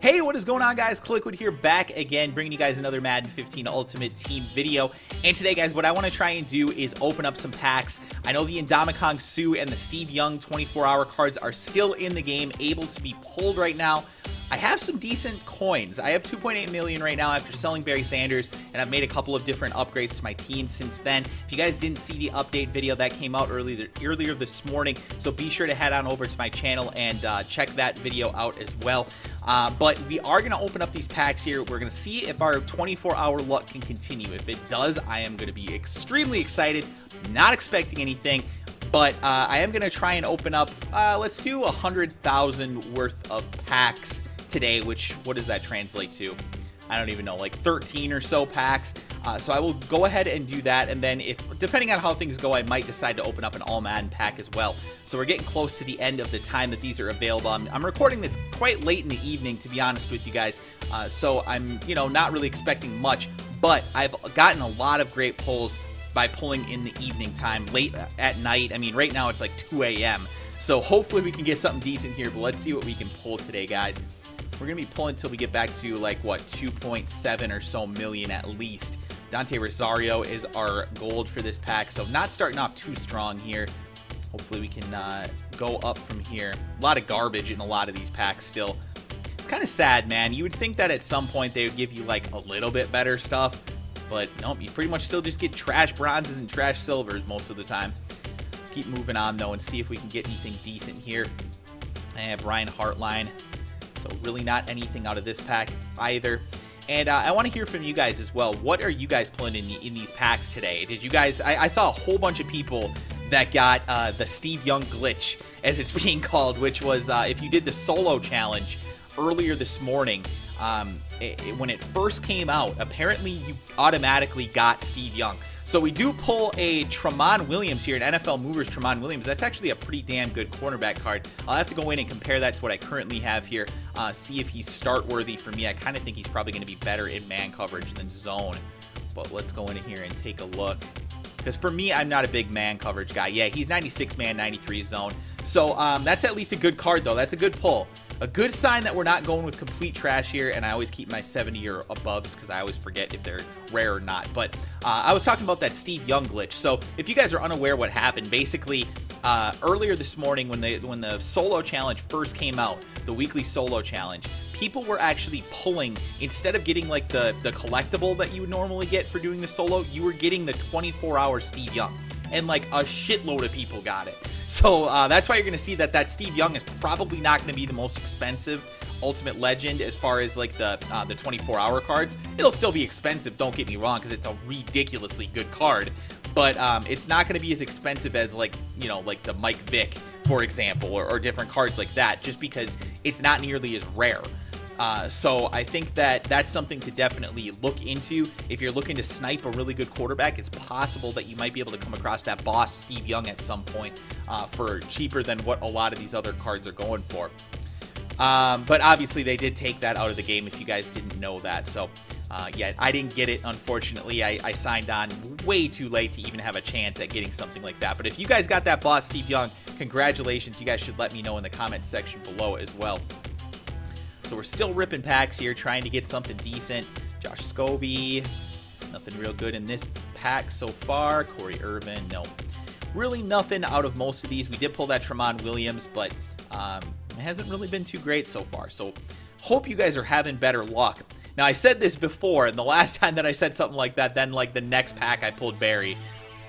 Hey, what is going on guys? Kliquid here back again, bringing you guys another Madden 15 Ultimate Team video. And today guys, what I want to try and do is open up some packs. I know the Ndamukong Suh and the Steve Young 24-hour cards are still in the game, able to be pulled right now. I have some decent coins. I have 2.8 million right now after selling Barry Sanders, and I've made a couple of different upgrades to my team since then. If you guys didn't see the update video, that came out earlier earlier this morning, so be sure to head on over to my channel and uh, check that video out as well. Uh, but we are going to open up these packs here. We're going to see if our 24-hour luck can continue. If it does, I am going to be extremely excited, not expecting anything. But uh, I am going to try and open up, uh, let's do 100,000 worth of packs today, which, what does that translate to? I don't even know, like 13 or so packs. Uh, so I will go ahead and do that, and then if, depending on how things go, I might decide to open up an All Madden pack as well. So we're getting close to the end of the time that these are available. I'm, I'm recording this quite late in the evening, to be honest with you guys. Uh, so I'm, you know, not really expecting much, but I've gotten a lot of great pulls by pulling in the evening time, late at night. I mean, right now it's like 2 a.m. So hopefully we can get something decent here, but let's see what we can pull today, guys. We're going to be pulling until we get back to like, what, 2.7 or so million at least. Dante Rosario is our gold for this pack, so not starting off too strong here. Hopefully we can uh, go up from here. A lot of garbage in a lot of these packs still. It's kind of sad, man. You would think that at some point they would give you like a little bit better stuff, but nope, you pretty much still just get trash bronzes and trash silvers most of the time. Let's keep moving on though and see if we can get anything decent here. And Brian Hartline, so really not anything out of this pack either. And uh, I want to hear from you guys as well. What are you guys pulling in, in these packs today? Did you guys? I, I saw a whole bunch of people that got uh, the Steve Young glitch, as it's being called, which was uh, if you did the solo challenge earlier this morning. Um, it, it, when it first came out, apparently you automatically got Steve Young. So we do pull a Tramon Williams here, an NFL Movers Tramon Williams. That's actually a pretty damn good cornerback card. I'll have to go in and compare that to what I currently have here, uh, see if he's start worthy for me. I kind of think he's probably going to be better in man coverage than zone. But let's go in here and take a look. Because for me, I'm not a big man coverage guy. Yeah, he's 96 man, 93 zone. So um, that's at least a good card, though. That's a good pull. A good sign that we're not going with complete trash here, and I always keep my 70 or aboves because I always forget if they're rare or not. But uh, I was talking about that Steve Young glitch. So if you guys are unaware what happened, basically uh, earlier this morning when the when the solo challenge first came out, the weekly solo challenge, people were actually pulling instead of getting like the the collectible that you would normally get for doing the solo, you were getting the 24-hour Steve Young, and like a shitload of people got it. So uh, that's why you're to see that that Steve Young is probably not to be the most expensive Ultimate Legend as far as like the uh, the 24-hour cards. It'll still be expensive, don't get me wrong, because it's a ridiculously good card. But um, it's not going to be as expensive as like you know like the Mike Vick, for example, or, or different cards like that, just because it's not nearly as rare. Uh, so I think that that's something to definitely look into. If you're looking to snipe a really good quarterback, it's possible that you might be able to come across that boss Steve Young at some point uh, for cheaper than what a lot of these other cards are going for. Um, but obviously they did take that out of the game if you guys didn't know that. So uh, yeah, I didn't get it, unfortunately. I, I, signed on way too late to even have a chance at getting something like that. But if you guys got that boss, Steve Young, congratulations. You guys should let me know in the comments section below as well. So we're still ripping packs here, trying to get something decent. Josh Scobee, nothing real good in this pack so far. Corey Irvin, no. Really nothing out of most of these. We did pull that Tramon Williams, but um, it hasn't really been too great so far. So hope you guys are having better luck. Now, I said this before, and the last time that I said something like that, then like the next pack I pulled Barry.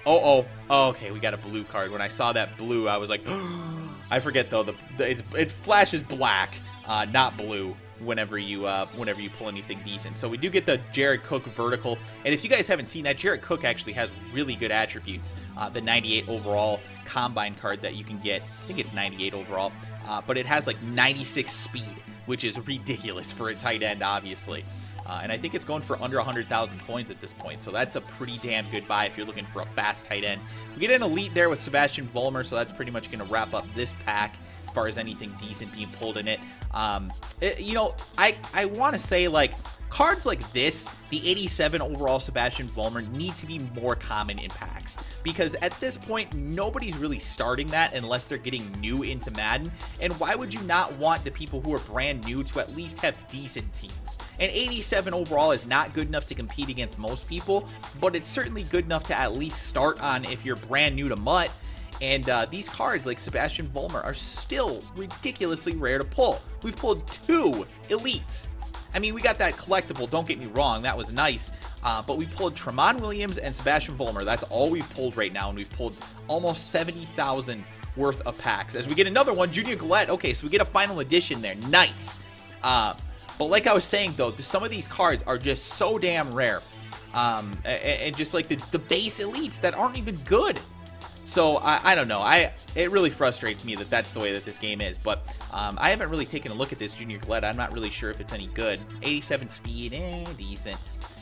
Oh, oh, okay, we got a blue card. When I saw that blue, I was like, I forget though, the, the it flashes black uh, not blue whenever you uh, whenever you pull anything decent. So we do get the Jared Cook vertical, and if you guys haven't seen that, Jared Cook actually has really good attributes. Uh, the 98 overall combine card that you can get, I think it's 98 overall, uh, but it has like 96 speed, which is ridiculous for a tight end, obviously. Uh, and I think it's going for under 100,000 coins at this point, so that's a pretty damn good buy if you're looking for a fast tight end. We get an elite there with Sebastian Vollmer, so that's pretty much going to wrap up this pack far as anything decent being pulled in it. Um, it you know, I, I want to say, like, cards like this, the 87 overall Sebastian Vollmer, need to be more common in packs. Because at this point, nobody's really starting that unless they're getting new into Madden. And why would you not want the people who are brand new to at least have decent teams? And 87 overall is not good enough to compete against most people, but it's certainly good enough to at least start on if you're brand new to MUT. And uh, these cards, like Sebastian Vollmer, are still ridiculously rare to pull. We've pulled two elites. I mean, we got that collectible, don't get me wrong, that was nice. Uh, but we pulled Tramon Williams and Sebastian Vollmer. That's all we've pulled right now, and we've pulled almost 70,000 worth of packs. As we get another one, Junior Galette. Okay, so we get a final edition there. Nice. Uh, but like I was saying, though, some of these cards are just so damn rare. Um, and, and just like the, the base elites that aren't even good. So I, I, don't know. I it really frustrates me that that's the way that this game is. But um, I haven't really taken a look at this Junior Galette. I'm not really sure if it's any good. 87 speed, eh, decent.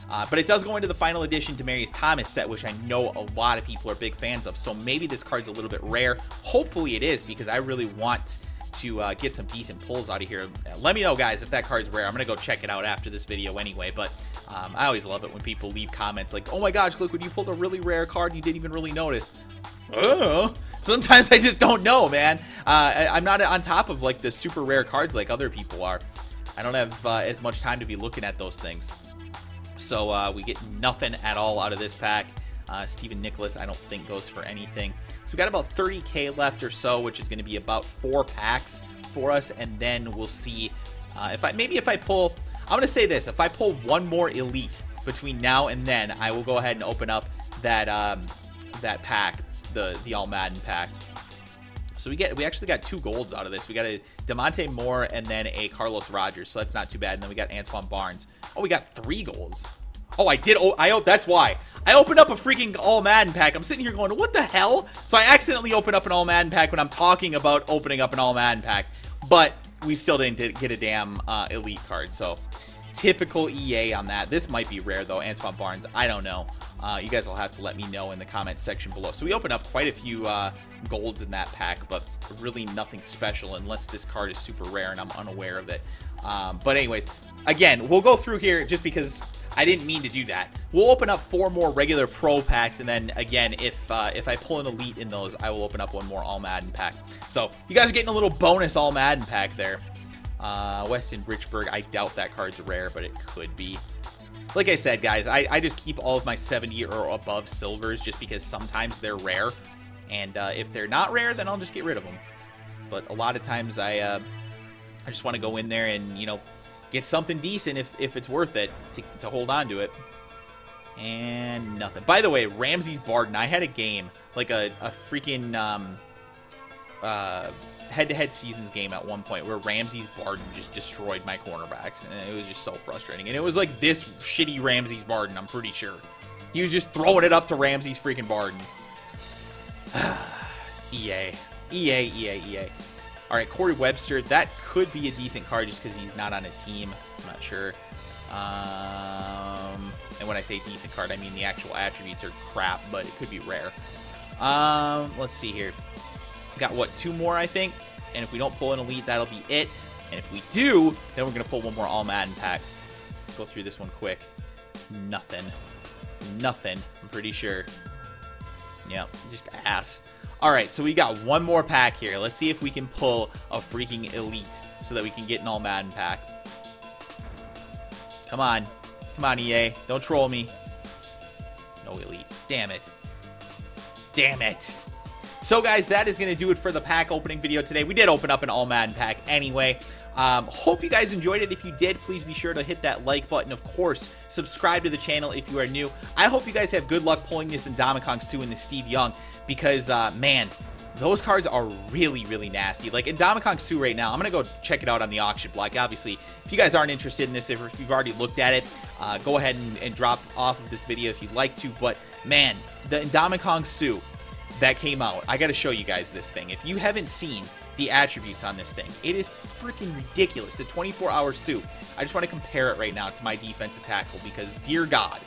Uh, but it does go into the final edition Demaryius Thomas set, which I know a lot of people are big fans of. So maybe this card's a little bit rare. Hopefully it is because I really want to uh, get some decent pulls out of here. Let me know, guys, if that card's rare. I'm going to go check it out after this video anyway. But um, I always love it when people leave comments like, oh my gosh, look, when you pulled a really rare card and you didn't even really notice. Oh, sometimes I just don't know, man. Uh, I, am not on top of like the super rare cards like other people are. I don't have uh, as much time to be looking at those things. So uh, we get nothing at all out of this pack. Uh, Stephen Nicholas, I don't think goes for anything. So we got about 30k left or so, which is going to be about four packs for us, and then we'll see uh, if I maybe if I pull. I'm going to say this: if I pull one more elite between now and then, I will go ahead and open up that um, that pack the the All Madden pack. So we get we actually got two golds out of this. We got a Damontre Moore and then a Carlos Rogers. So that's not too bad. And then we got Antwan Barnes. Oh, we got three golds. Oh, I did. Oh, I hope that's why I opened up a freaking All Madden pack. I'm sitting here going, what the hell? So I accidentally opened up an All Madden pack when I'm talking about opening up an All Madden pack, but we still didn't get a damn uh, elite card. So typical EA on that. This might be rare though, Antwan Barnes. I don't know. Uh, you guys will have to let me know in the comment section below. So we open up quite a few uh, golds in that pack, but really nothing special unless this card is super rare and I'm unaware of it. Um, but anyways, again, we'll go through here just because I didn't mean to do that. We'll open up four more regular pro packs, and then again, if uh, if I pull an elite in those, I will open up one more All Madden pack. So you guys are getting a little bonus All Madden pack there. Uh, Weston Richburg, I doubt that card's rare, but it could be. Like I said, guys, I, I just keep all of my 70 or above silvers just because sometimes they're rare. And uh, if they're not rare, then I'll just get rid of them. But a lot of times I, uh, I just want to go in there and, you know, get something decent if, if it's worth it to, to hold on to it. And nothing. By the way, Ramses Barden, I had a game, like a, a freaking um, uh, head-to-head seasons game at one point where Ramses Barden just destroyed my cornerbacks, and it was just so frustrating. And it was like this shitty Ramses Barden, I'm pretty sure. He was just throwing it up to Ramses freaking Barden. EA. EA, EA, EA. All right, Corey Webster. That could be a decent card just because he's not on a team. I'm not sure. Um, and when I say decent card, I mean the actual attributes are crap, but it could be rare. Um, let's see here. Got, what, two more, I think? And if we don't pull an elite, that'll be it. And if we do, then we're going to pull one more All Madden pack. Let's go through this one quick. Nothing. Nothing, I'm pretty sure. Yeah, just ass. All right, so we got one more pack here. Let's see if we can pull a freaking elite so that we can get an All Madden pack. Come on. Come on, EA. Don't troll me. No elites. Damn it. Damn it. So guys, that is going to do it for the pack opening video today. We did open up an All Madden pack anyway. Um, hope you guys enjoyed it. If you did, please be sure to hit that like button. Of course, subscribe to the channel if you are new. I hope you guys have good luck pulling this in Ndamukong Suh and the Steve Young because, uh, man, those cards are really, really nasty. Like in Ndamukong Suh right now, I'm going to go check it out on the auction block. Obviously, if you guys aren't interested in this, if you've already looked at it, uh, go ahead and, and, drop off of this video if you'd like to. But man, the Ndamukong Suh, that came out. I got to show you guys this thing. If you haven't seen the attributes on this thing, it is freaking ridiculous. The 24-hour suit. I just want to compare it right now to my defensive tackle because, dear God,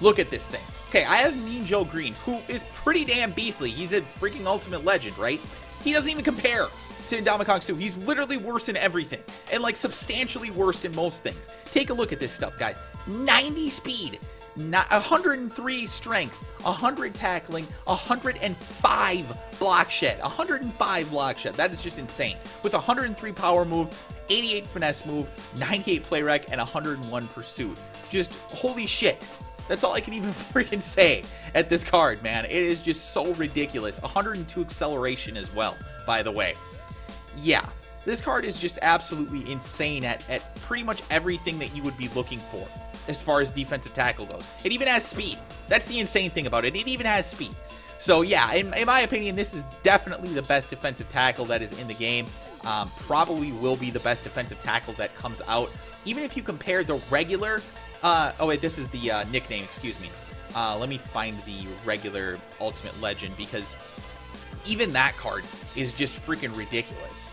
look at this thing. Okay, I have Mean Joe Greene, who is pretty damn beastly. He's a freaking ultimate legend, right? He doesn't even compare. to Ndamukong Suh. He's literally worse in everything, and like substantially worse in most things. Take a look at this stuff, guys. 90 speed, 103 strength, 100 tackling, 105 block shed, 105 block shed. That is just insane. With 103 power move, 88 finesse move, 98 play rec, and 101 pursuit. Just holy shit. That's all I can even freaking say at this card, man. It is just so ridiculous. 102 acceleration as well, by the way. Yeah, this card is just absolutely insane at, at pretty much everything that you would be looking for as far as defensive tackle goes. It even has speed. That's the insane thing about it. It even has speed. So yeah, in, in my opinion, this is definitely the best defensive tackle that is in the game. Um, probably will be the best defensive tackle that comes out. Even if you compare the regular uh, oh wait, this is the uh, nickname, excuse me. Uh, let me find the regular Ultimate Legend because even that card is just freaking ridiculous.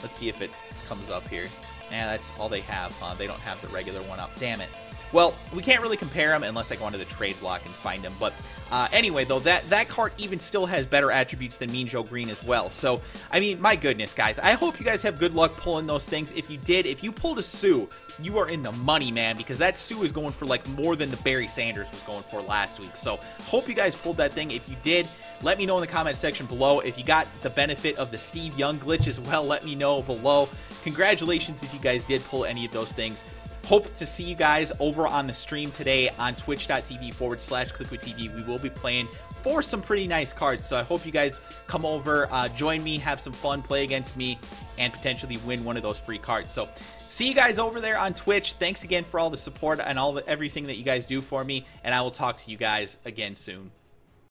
Let's see if it comes up here. And that's all they have, huh? They don't have the regular one up. Damn it. Well, we can't really compare them unless I go onto the trade block and find them. But uh, anyway, though, that, that card even still has better attributes than Mean Joe Greene as well. So, I mean, my goodness, guys. I hope you guys have good luck pulling those things. If you did, if you pulled a Suh, you are in the money, man, because that Suh is going for like more than the Barry Sanders was going for last week. So, hope you guys pulled that thing. If you did, let me know in the comment section below. If you got the benefit of the Steve Young glitch as well, let me know below. Congratulations if you guys did pull any of those things. Hope to see you guys over on the stream today on twitch.tv forward slash TV. We will be playing for some pretty nice cards. So I hope you guys come over, uh, join me, have some fun, play against me, and potentially win one of those free cards. So see you guys over there on Twitch. Thanks again for all the support and all the everything that you guys do for me. And I will talk to you guys again soon.